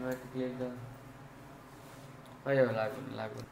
you have to click the I have login login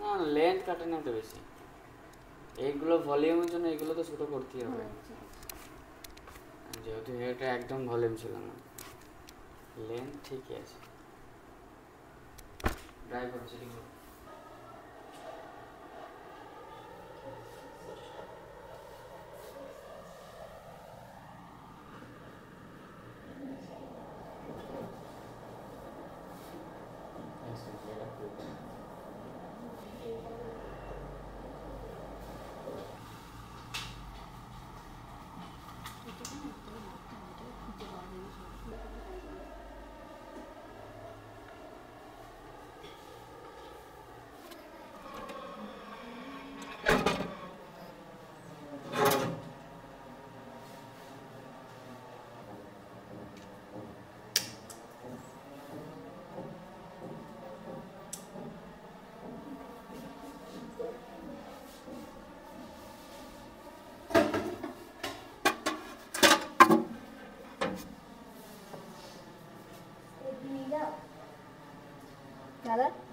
না। Length কাটে না তো বেশি। এইগুলো ভলিউমের জন্য এগুলো তো ছোটো করতেই হবে। যেহেতু এটা একদম ভলিউম ছিল না। লেন্থ ঠিকই আছে। ড্রাই করো সেটিং color